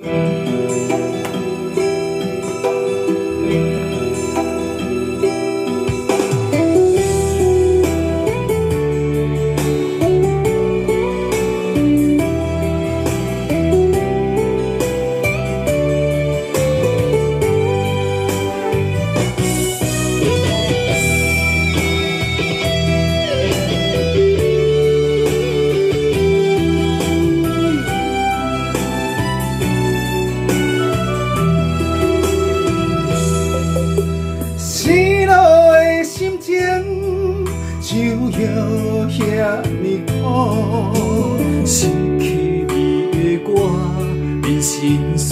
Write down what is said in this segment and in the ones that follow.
Mm-hmm.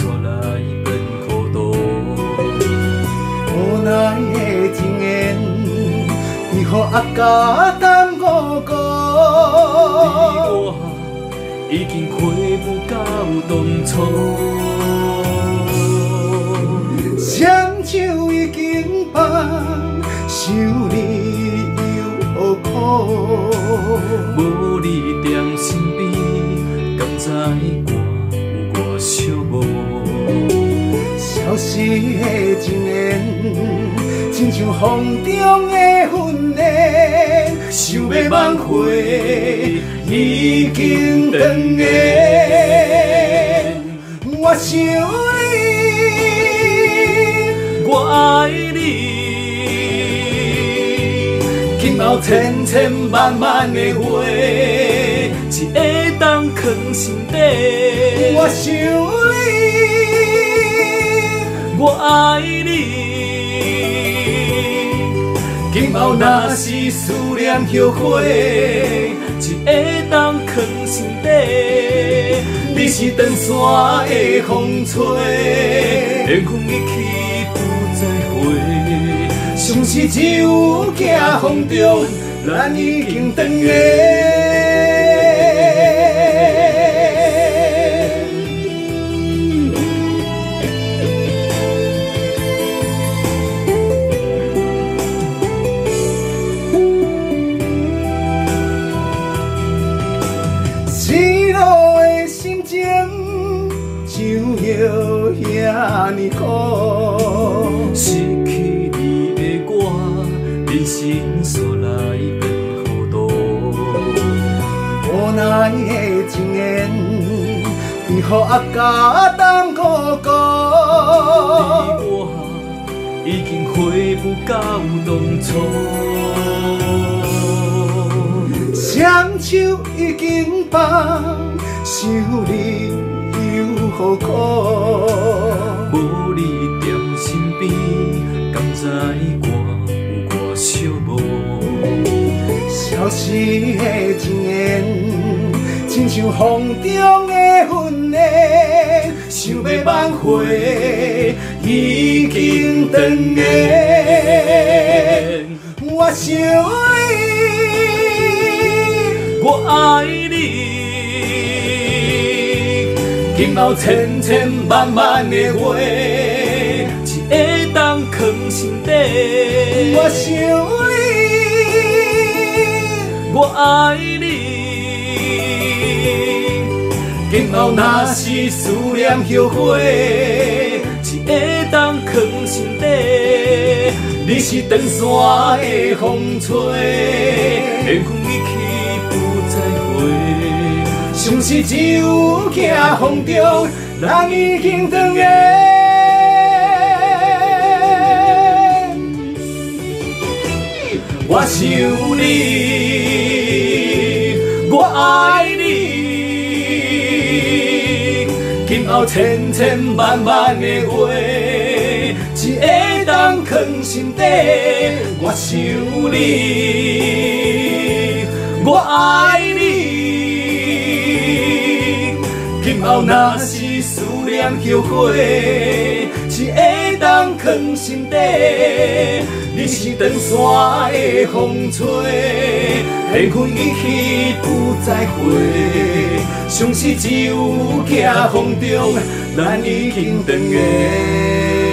无奈半糊涂，无奈的情缘为何还搁甘无辜？我已经开不到当初双手已经放，想你又何苦？无你惦身边，甘知我有我伤。是的情缘，亲像风中的云烟，想要挽回已经断缘。我想你，我爱你，今后千千万万的话，只会当藏心底。我想你。我爱你，今后若是思念后悔，一个当藏心底。你是长山的风吹，缘分一去不再回。相思只有惊风中，咱已经断缘。遐尼苦，失去你的我，人生煞来变糊涂。无奈的情缘，为何阿家当孤孤？我已经回不到当初，双手已经放，想你。何苦？无你在身边，敢知我有多寂寞？消失的情缘，亲像风中的云烟，想要挽回，已经断缘。我想你，我爱。今后千千万万的话，只会当藏心底。我想你，我爱你。今后若是思念后悔，只会当藏心底。你是长山的风吹。相是只有惊风中，人已经断缘。我想你，我爱你，今后千千万万的话，只会当藏心底。我想你，我爱后若是思念后悔，是会当藏心底。你是长山的风吹，缘分已去不再回。相思只有惊风中，咱已经断缘。